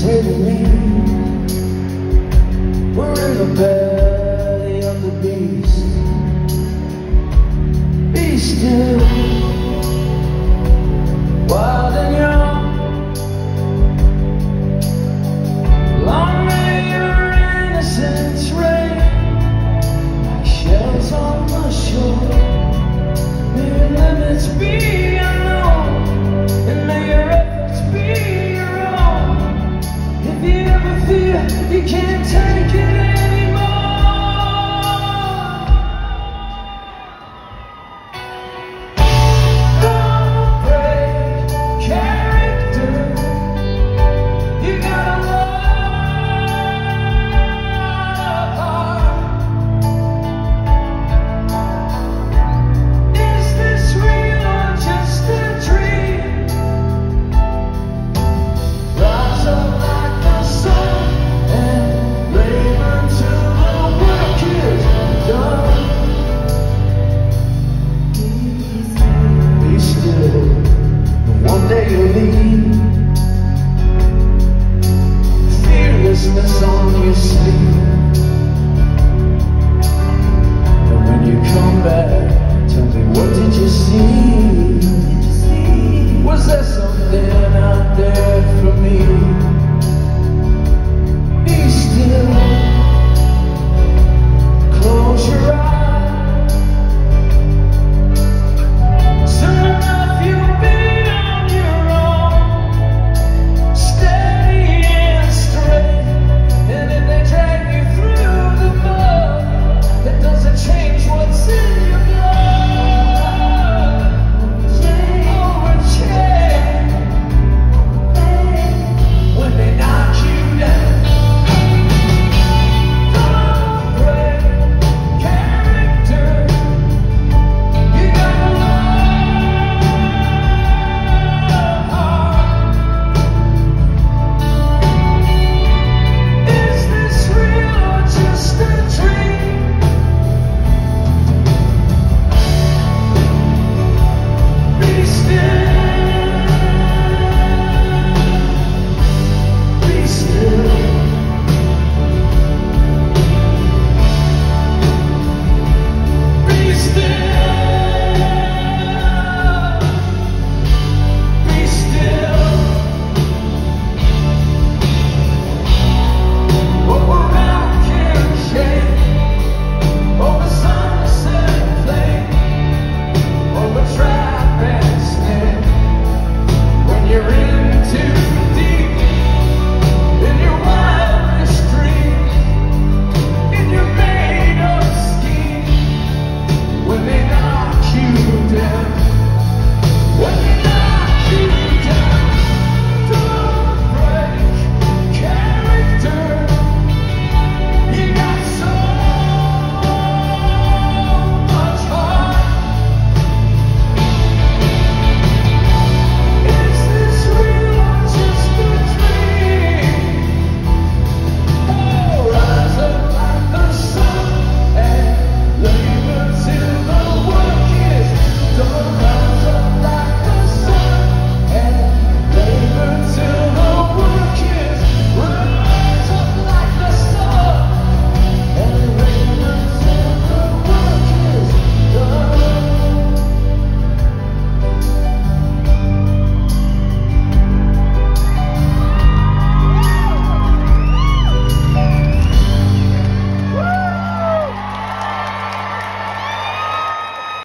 saving me. We're in the belly of the beast. Be still, wild and young. Long may your innocence reign, like shells on the shore. May limits be.